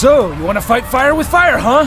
So, you want to fight fire with fire, huh?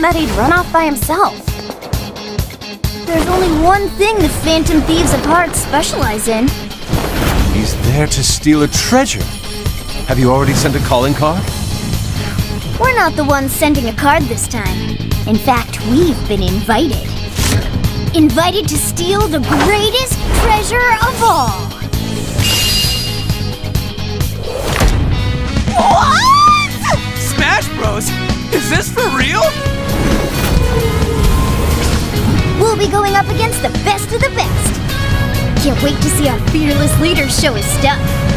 So that he'd run off by himself? There's only one thing the Phantom Thieves of Hearts specialize in. He's there to steal a treasure. Have you already sent a calling card? We're not the ones sending a card this time. In fact, we've been invited. Invited to steal the greatest treasure of all. What? Smash Bros? Is this for real? We'll be going up against the best of the best. Can't wait to see our fearless leader show his stuff.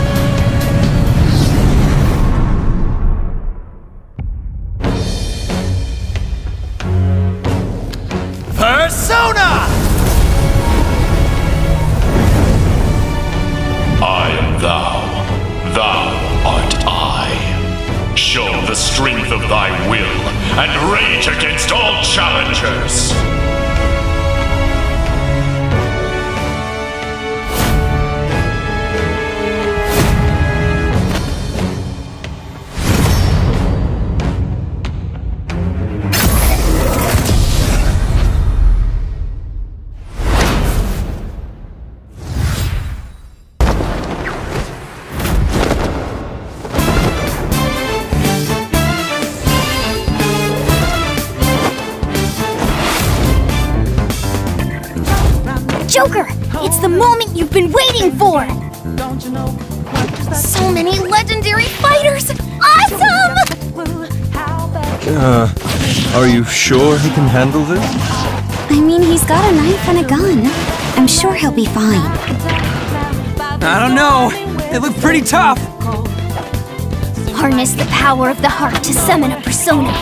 Joker, it's the moment you've been waiting for! So many legendary fighters! Awesome! Uh, are you sure he can handle this? I mean, he's got a knife and a gun. I'm sure he'll be fine. I don't know. They look pretty tough. Harness the power of the heart to summon a persona.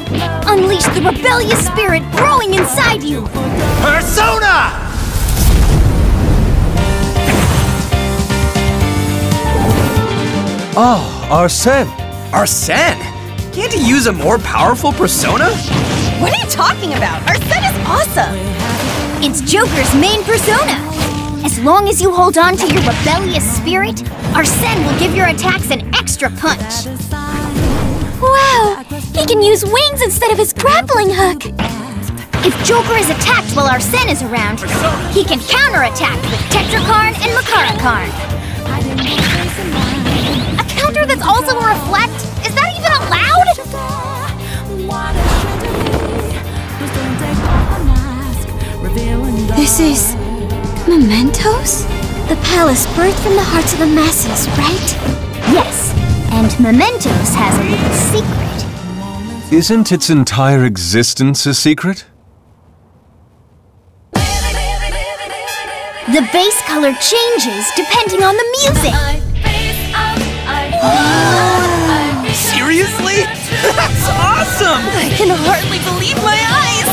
Unleash the rebellious spirit growing inside you. Persona! Ah, Arsene. Arsene? Can't he use a more powerful persona? What are you talking about? Arsene is awesome! It's Joker's main persona. As long as you hold on to your rebellious spirit, Arsene will give your attacks an extra punch. Wow! He can use wings instead of his grappling hook! If Joker is attacked while Arsene is around, he can counterattack with Tetrakarn and Makarakarn. A also a reflect? Is that even allowed? This is. Mementos? The palace birthed from the hearts of the masses, right? Yes, and Mementos has a little secret. Isn't its entire existence a secret? The base color changes depending on the music. Seriously? That's awesome! I can hardly believe my eyes!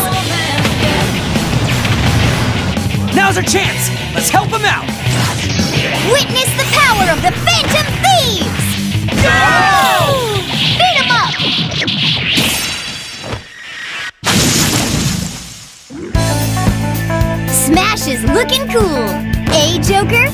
Now's our chance. Let's help him out. Witness the power of the Phantom Thieves! Go! Beat 'em up! Smash is looking cool, eh, Joker?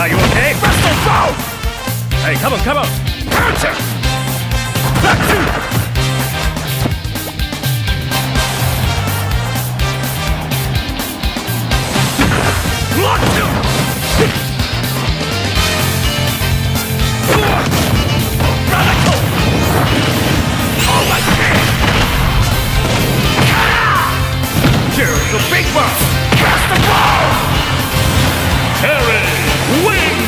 Are you okay? Wrestle! Hey, come on, come on! Counter! Back two! The big one! Cast the ball! Terry! Win!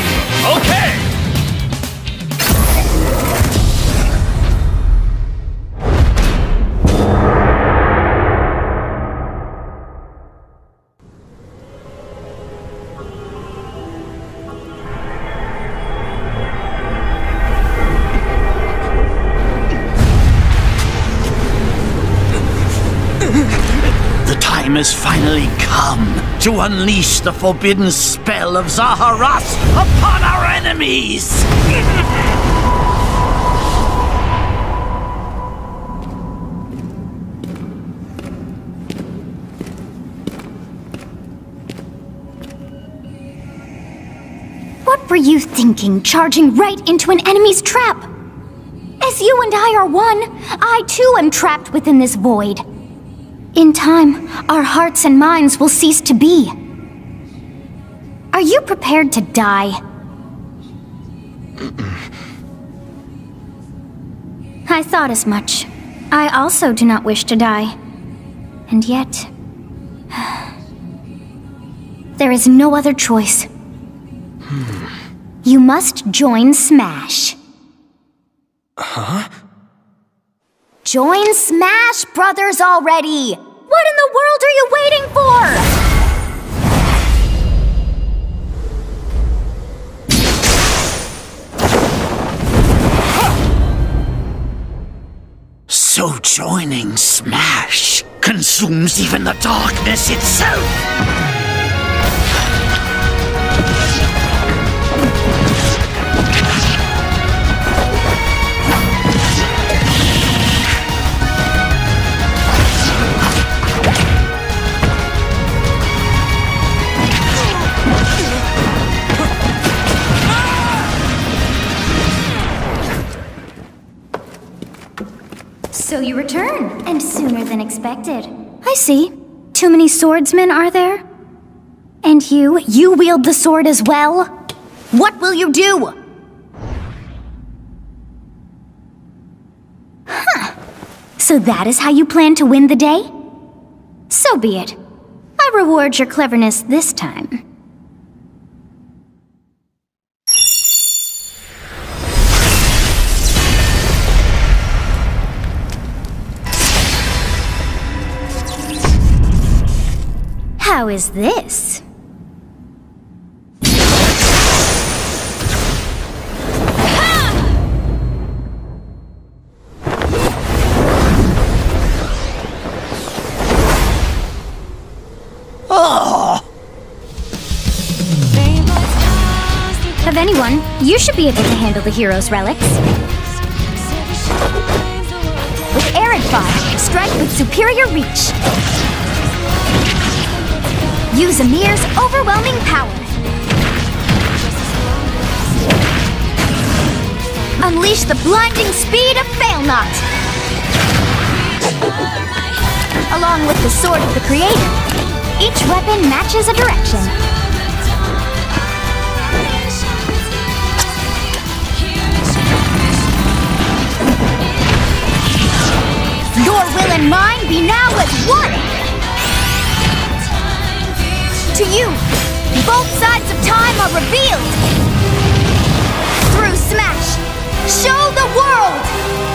Okay! Unleash the forbidden spell of Zahras upon our enemies! What were you thinking, charging right into an enemy's trap? As you and I are one, I too am trapped within this void. In time, our hearts and minds will cease to be. Are you prepared to die? I thought as much. I also do not wish to die. And yet. There is no other choice. You must join Smash. Huh? Join Smash Brothers already! What in the world are you waiting for? So joining Smash consumes even the darkness itself! Return, and sooner than expected. I see. Too many swordsmen, are there? And you, you wield the sword as well? What will you do? Huh. So that is how you plan to win the day? So be it. I reward your cleverness this time. How is this? Of anyone, you should be able to handle the hero's relics. With Areadbhar, strike with superior reach. Use Aymr's overwhelming power. Unleash the blinding speed of Failnaught. Along with the Sword of the Creator, each weapon matches a direction. Your will and mine be now as one! To you, both sides of time are revealed! Through Smash, show the world!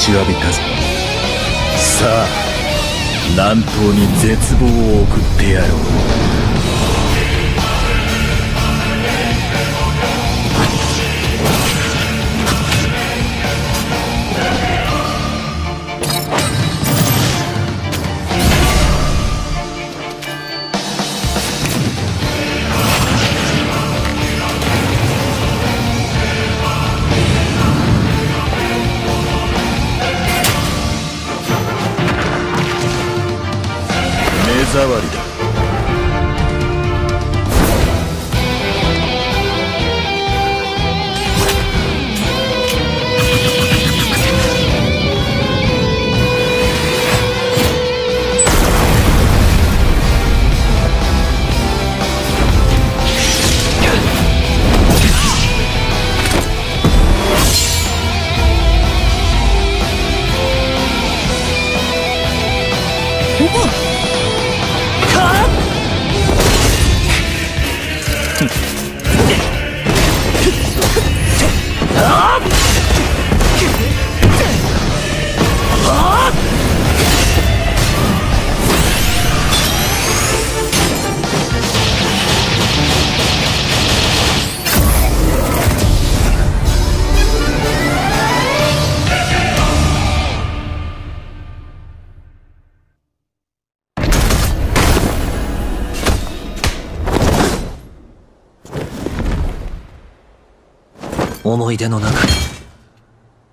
ちわびたぞ。さあ南東に絶望を送ってやろう。思い出の中に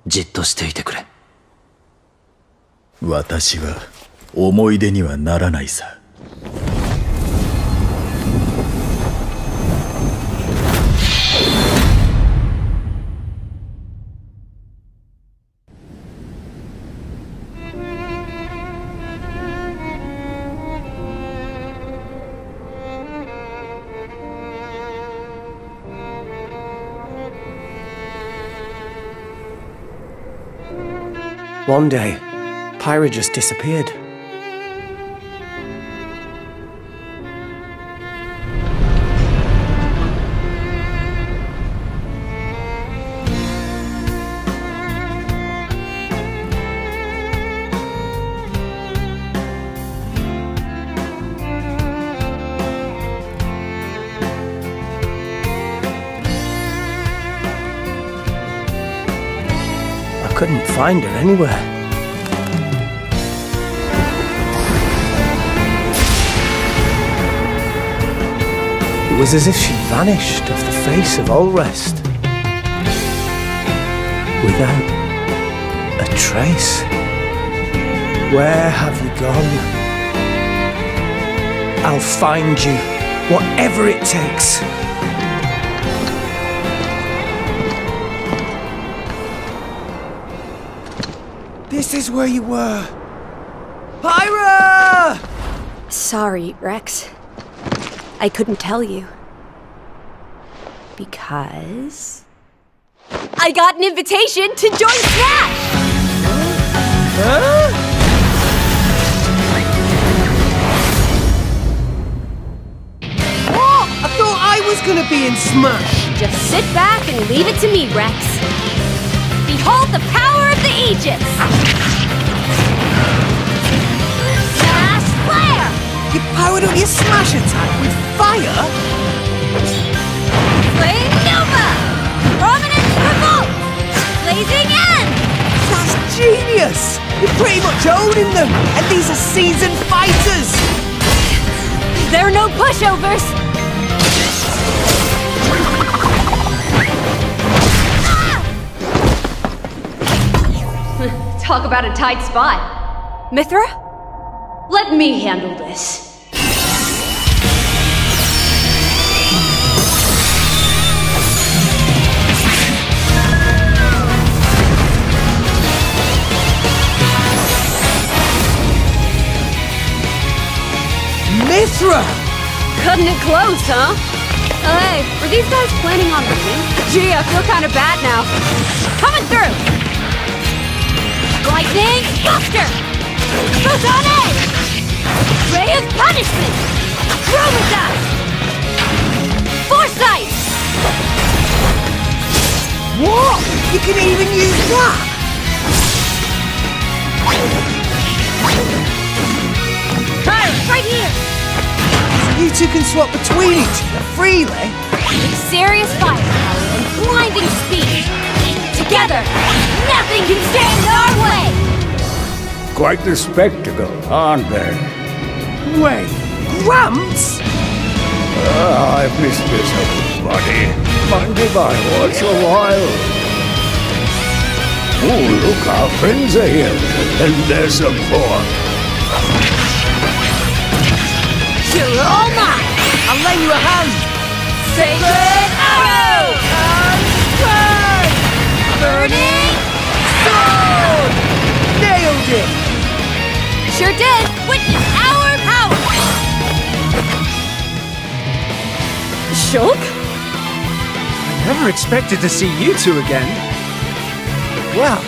じっとしていてくれ。私は思い出にはならないさ「One day, Pyra just disappeared. Couldn't find her anywhere. It was as if she'd vanished off the face of Alrest. Without a trace. Where have you gone? I'll find you, whatever it takes. Is where you were. Pyra! Sorry, Rex. I couldn't tell you. Because. I got an invitation to join Smash! Huh? What? I thought I was gonna be in Smash. Just sit back and leave it to me, Rex. Behold the power of the Aegis! You powered up your Smash attack with fire? Flame Nova! Prominence Revolt! Blazing End! That's genius! You're pretty much owning them, and these are seasoned fighters! There are no pushovers! Talk about a tight spot. Mythra? Let me handle this. Mythra! Cutting it close, huh? Hey, were these guys planning on winning? Gee, I feel kind of bad now. Coming through! Lightning Buster! Photon Ray of Punishment! Chromatize! Foresight! Whoa! You can even use that! Right here! You two can swap between each other freely. With Serious firepower and blinding speed. Together, nothing can stand in our way! Quite the spectacle, aren't they? Wait, Gramps? Ah, I've missed this old buddy. Mind if I watch a while? Oh, look, our friends are here. And there's some pork. You're all mine. I'll lend you a hand. Sacred arrow! Turn! Burning Sword! Nailed it! Sure did! Witness our power! Shulk? I never expected to see you two again. Well,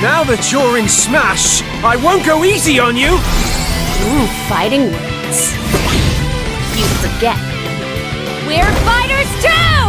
now that you're in Smash, I won't go easy on you! Ooh, fighting words. You forget. We're fighters too!